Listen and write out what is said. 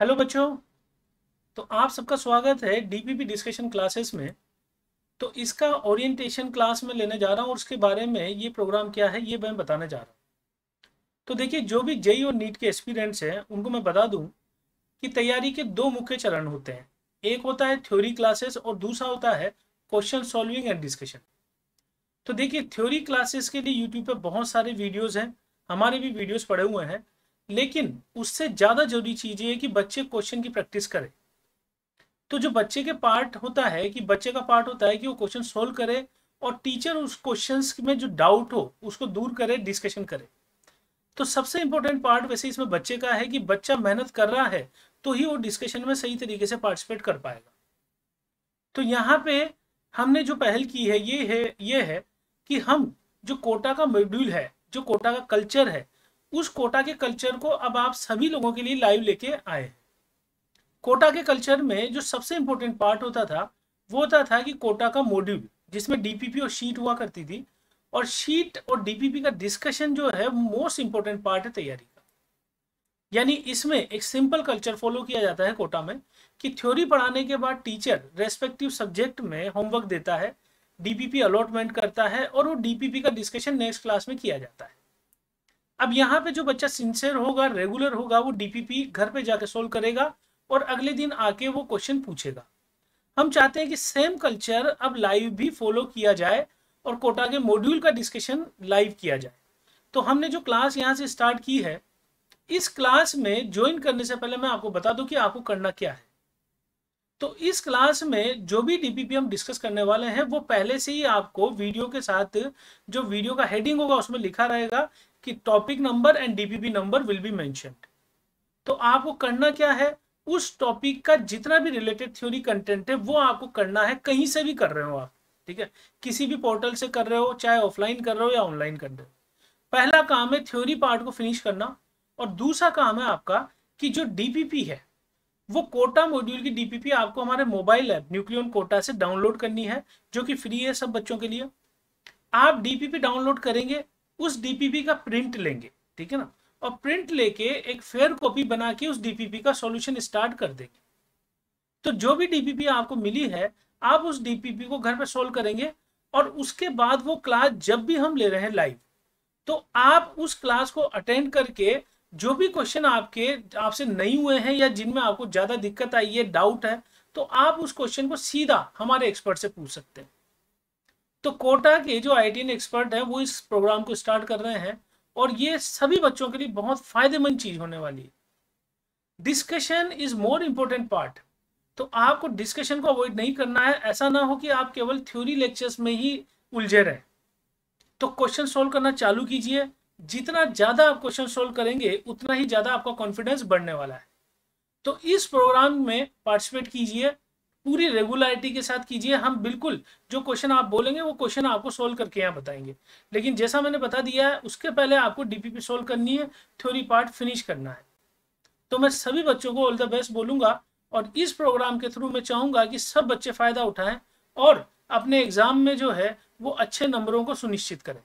Hello बच्चों तो आप सबका स्वागत है डीपीपी डिस्कशन क्लासेस में। तो इसका ओरिएंटेशन क्लास में लेने जा रहा हूँ और उसके बारे में ये प्रोग्राम क्या है, ये मैं बताने जा रहा हूँ। तो देखिए, जो भी जेई और नीट के एक्सपीरियंट्स हैं, उनको मैं बता दूँ कि तैयारी के दो मुख्य चरण होते हैं। एक होता है थ्योरी क्लासेस और दूसरा होता है क्वेश्चन सॉल्विंग एंड डिस्कशन तो देखिए थ्योरी क्लासेस के लिए यूट्यूब पर बहुत सारे वीडियोज़ हैं, हमारे भी वीडियोज़ पड़े हुए हैं। लेकिन उससे ज़्यादा ज़रूरी चीज़ ये है कि बच्चे क्वेश्चन की प्रैक्टिस करें। तो जो बच्चे के पार्ट होता है, कि बच्चे का पार्ट होता है कि वो क्वेश्चन सोल्व करे और टीचर उस क्वेश्चन में जो डाउट हो, उसको दूर करे डिस्कशन करे। तो सबसे इंपॉर्टेंट पार्ट वैसे इसमें बच्चे का है कि बच्चा मेहनत कर रहा है तो ही वो डिस्कशन में सही तरीके से पार्टिसिपेट कर पाएगा। तो यहाँ पे हमने जो पहल की है, ये है ये है कि हम जो कोटा का मॉड्यूल है, जो कोटा का कल्चर है उस कोटा के कल्चर को अब आप सभी लोगों के लिए लाइव लेके आए। कोटा के कल्चर में जो सबसे इंपॉर्टेंट पार्ट होता था, वो होता था कि कोटा का मॉड्यूल जिसमें डीपीपी और शीट हुआ करती थी। और शीट और डीपीपी का डिस्कशन जो है मोस्ट इंपॉर्टेंट पार्ट है तैयारी का। यानी इसमें एक सिंपल कल्चर फॉलो किया जाता है कोटा में कि थ्योरी पढ़ाने के बाद टीचर रेस्पेक्टिव सब्जेक्ट में होमवर्क देता है डीपीपी अलॉटमेंट करता है और वो डीपीपी का डिस्कशन नेक्स्ट क्लास में किया जाता है। अब यहाँ पे जो बच्चा सिंसियर होगा रेगुलर होगा, वो डीपीपी घर पे जाके सोल्व करेगा और अगले दिन आके वो क्वेश्चन पूछेगा। हम चाहते हैं कि सेम कल्चर अब लाइव भी फॉलो किया जाए और कोटा के मॉड्यूल का डिस्कशन लाइव किया जाए। तो हमने जो क्लास यहाँ से स्टार्ट की है, इस क्लास में ज्वाइन करने से पहले मैं आपको बता दूँ कि आपको करना क्या है। तो इस क्लास में जो भी डीपीपी हम डिस्कस करने वाले हैं, वो पहले से ही आपको वीडियो के साथ जो वीडियो का हेडिंग होगा, उसमें लिखा रहेगा। कि topic number and DPP number will be mentioned तो आपको करना क्या है? उस टॉपिक का जितना भी रिलेटेड थ्योरी कंटेंट है, वो आपको करना है, कहीं से भी कर रहे हो आप, ठीक है? किसी भी पोर्टल से कर रहे हो, चाहे ऑफलाइन कर रहे हो या ऑनलाइन कर रहे हो। पहला काम है थ्योरी पार्ट को फिनिश करना, और दूसरा काम है आपका कि जो डीपीपी है, वो कोटा मॉड्यूल की डीपीपी आपको हमारे मोबाइल ऐप न्यूक्लियन कोटा से डाउनलोड करनी है, जो कि फ्री है सब बच्चों के लिए। आप डीपीपी डाउनलोड करेंगे उस डीपीपी का प्रिंट लेंगे, ठीक है ना? और प्रिंट लेके एक फेयर कॉपी बना के उस डीपीपी का सॉल्यूशन स्टार्ट कर देंगे। तो जो भी डीपीपी आपको मिली है, आप उस डीपीपी को घर पे सोल्व करेंगे और उसके बाद वो क्लास जब भी हम ले रहे हैं लाइव तो आप उस क्लास को अटेंड करके जो भी क्वेश्चन आपके, आपसे नहीं हुए हैं या जिनमें आपको ज़्यादा दिक्कत आई है डाउट है तो आप उस क्वेश्चन को सीधा हमारे एक्सपर्ट से पूछ सकते हैं। तो कोटा के जो आई एक्सपर्ट है, वो इस प्रोग्राम को स्टार्ट कर रहे हैं और ये सभी बच्चों के लिए बहुत फ़ायदेमंद चीज़ होने वाली है। Discussion is more important part तो आपको डिस्कशन को अवॉइड नहीं करना है। ऐसा ना हो कि आप केवल थ्योरी लेक्चर्स में ही उलझे रहे। तो क्वेश्चन सोल्व करना चालू कीजिए। जितना ज़्यादा आप क्वेश्चन सोल्व करेंगे, उतना ही ज़्यादा आपका कॉन्फिडेंस बढ़ने वाला है। तो इस प्रोग्राम में पार्टिसिपेट कीजिए। पूरी रेगुलरिटी के साथ कीजिए। हम बिल्कुल जो क्वेश्चन आप बोलेंगे, वो क्वेश्चन आपको सोल्व करके यहाँ बताएँगे। लेकिन जैसा मैंने बता दिया है, उसके पहले आपको डीपीपी सोल्व करनी है थ्योरी पार्ट फिनिश करना है। तो मैं सभी बच्चों को ऑल द बेस्ट बोलूँगा और इस प्रोग्राम के थ्रू मैं चाहूँगा कि सब बच्चे फ़ायदा उठाएँ और अपने एग्ज़ाम में जो है, वो अच्छे नंबरों को सुनिश्चित करें।